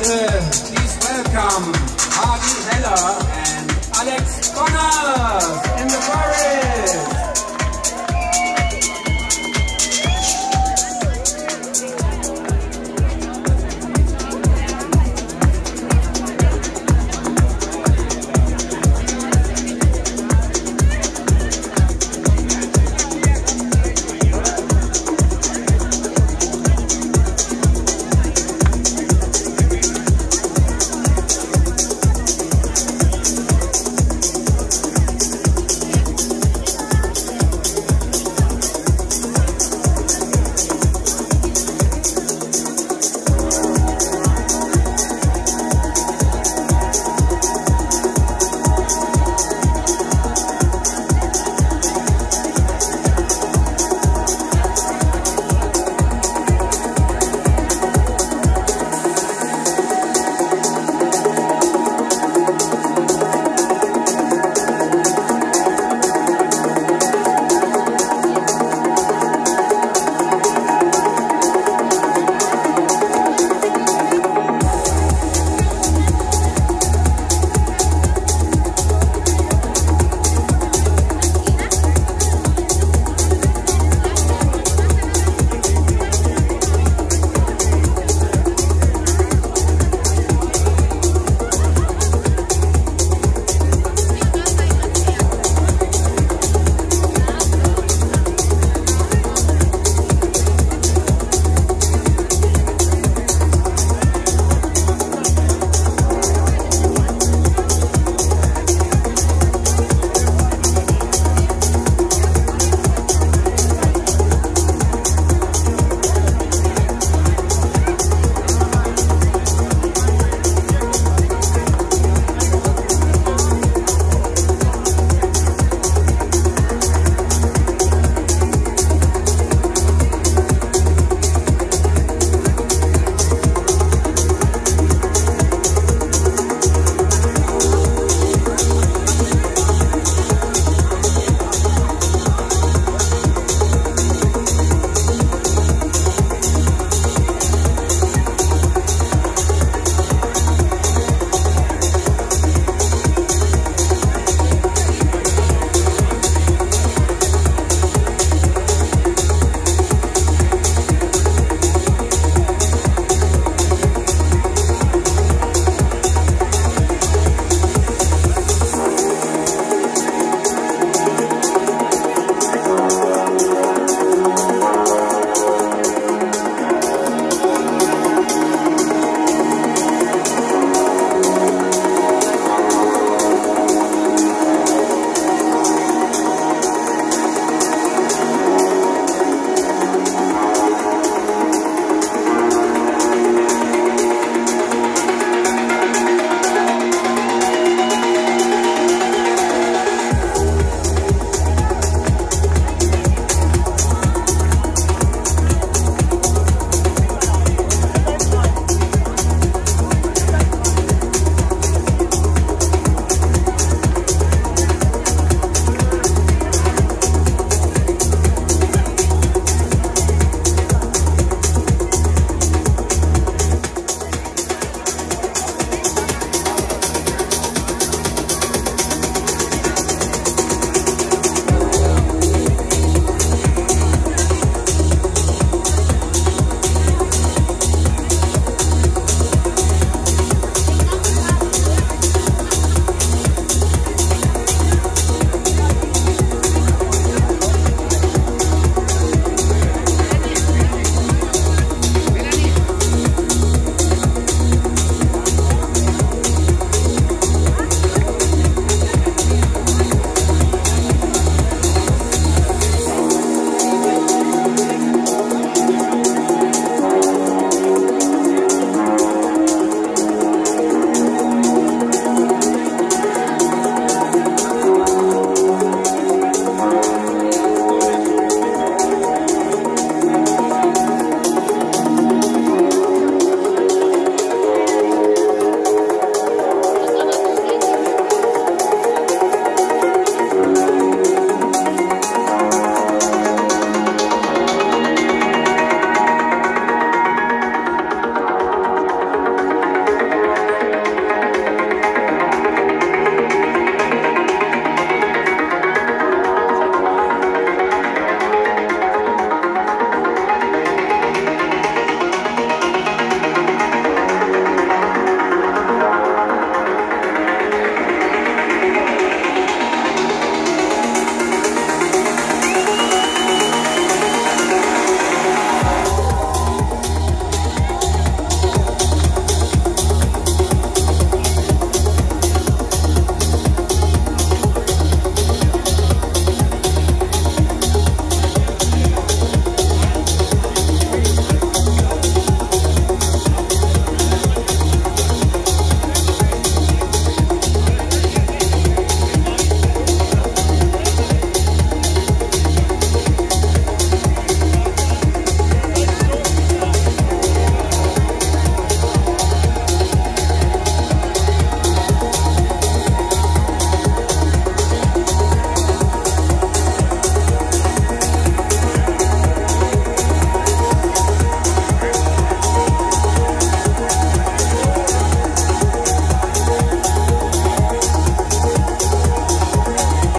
Yeah.